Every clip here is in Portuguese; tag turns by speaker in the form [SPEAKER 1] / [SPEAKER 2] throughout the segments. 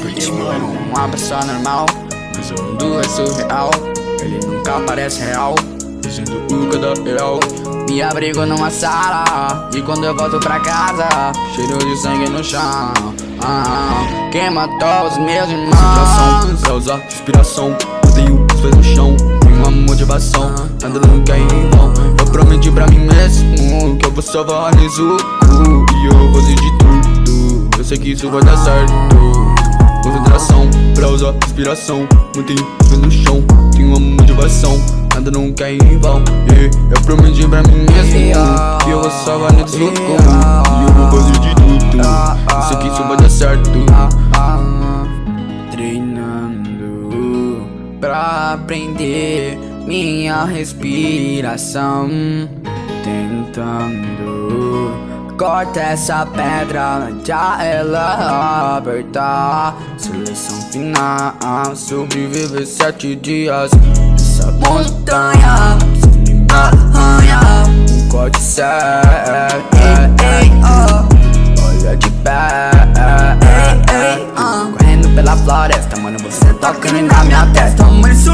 [SPEAKER 1] Curtiu uma pessoa normal, mas o mundo é surreal. Ele nunca parece real, dizendo o que dou real. Me abrigo numa sala, e quando eu volto pra casa, cheiro de sangue no chão. Ah, quem matou os meus irmãos?
[SPEAKER 2] Pra usar inspiração, odeio os pés no chão. Uma motivação, nada nunca é em vão. Eu prometi pra mim mesmo que eu vou salvar Nezuko. E eu vou de tudo, sei que isso vai dar certo. Concentração, pra usar inspiração, mantenho pés no chão. Tenho uma motivação, nada nunca é em vão. E eu prometi pra mim mesmo que eu vou salvar Nezuko. E eu vou fazer de tudo, eu sei que isso vai dar certo.
[SPEAKER 1] Treinando pra aprender minha respiração. Tentando corta essa pedra já ela apertar. Seleção final, sobreviver sete dias nessa montanha. Sem me arranha, um corte certo. Ei, ei, oh. Olha de pé. Correndo pela floresta, mano, você tocando na minha testa. Mano, mas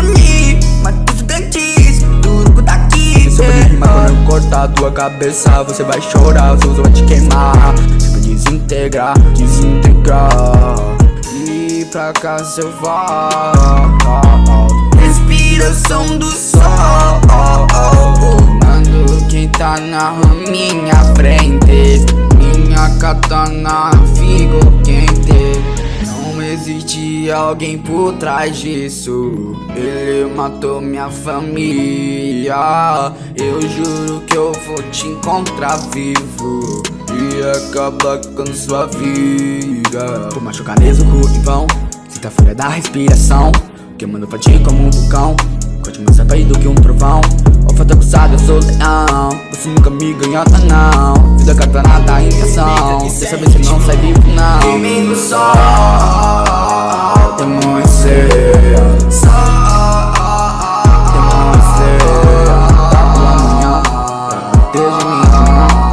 [SPEAKER 2] a tua cabeça Você vai chorar, seu vai te queimar.
[SPEAKER 1] Tipo desintegrar, desintegrar. E pra casa eu volto Respiração do sol Mano, quem tá na minha frente? Minha katana fico Não alguém por trás disso. Ele matou minha família. Eu juro que eu vou te encontrar vivo. E acabar com sua vida. Vou machucar mesmo com em vão Sinta a folha da respiração. Queimando pra ti como um vulcão. Corte mais rápido do que um trovão. Foi acusado, eu sou leão. Você nunca me ganhou, tá não. Vida katana da intenção Cê sabe se não sai vivo, não Domingo sol demonstrer Demonstrer Tá pela minha Desde minha